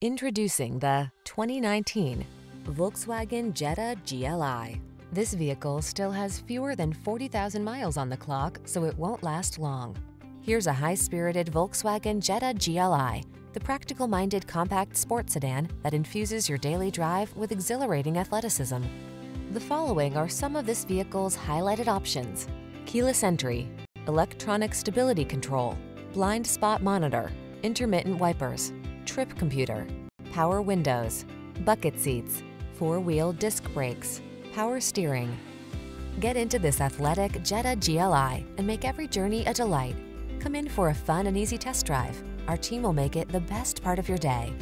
Introducing the 2019 Volkswagen Jetta GLI. This vehicle still has fewer than 40,000 miles on the clock, so it won't last long. Here's a high-spirited Volkswagen Jetta GLI, the practical-minded compact sports sedan that infuses your daily drive with exhilarating athleticism. The following are some of this vehicle's highlighted options. Keyless entry, electronic stability control, blind spot monitor, intermittent wipers, trip computer, power windows, bucket seats, four-wheel disc brakes, power steering. Get into this athletic Jetta GLI and make every journey a delight. Come in for a fun and easy test drive. Our team will make it the best part of your day.